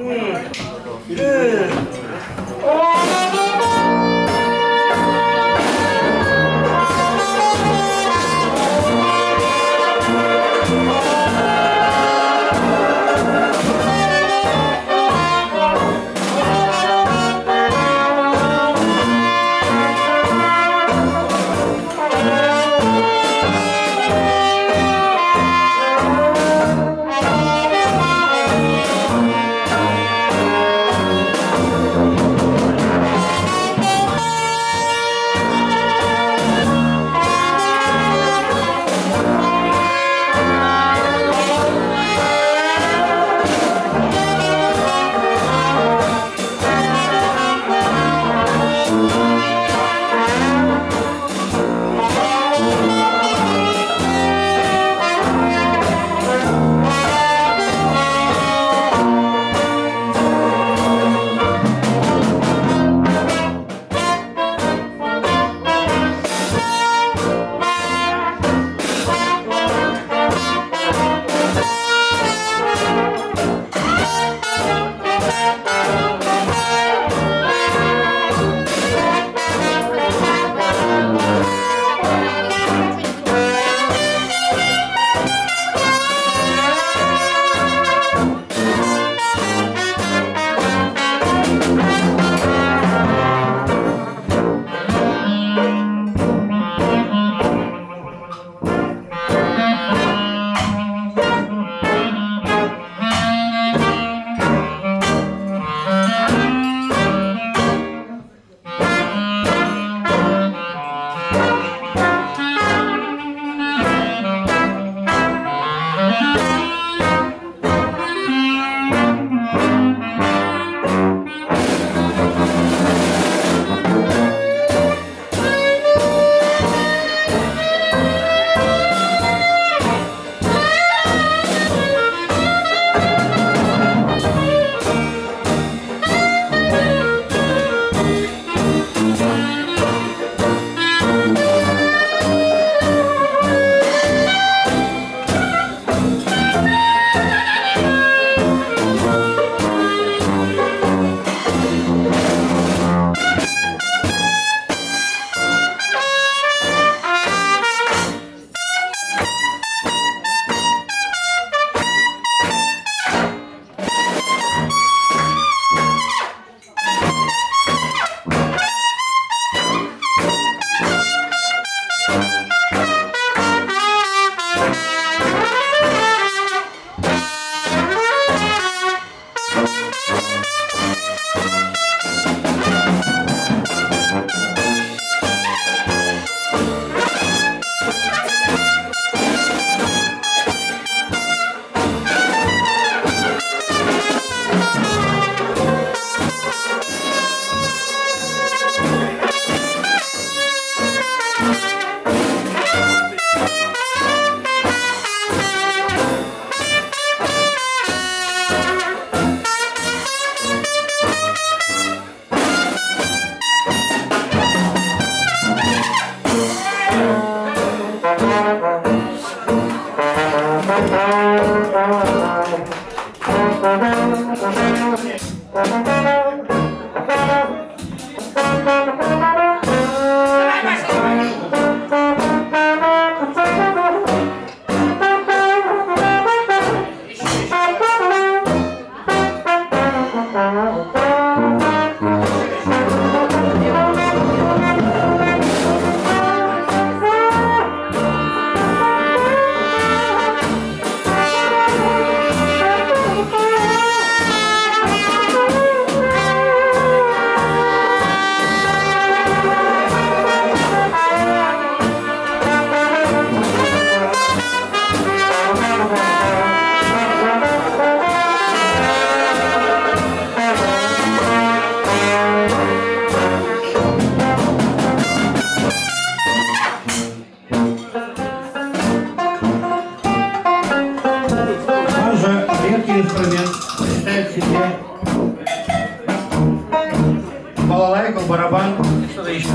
응. 응. está, está. себе балалайку, барабан и что-то еще.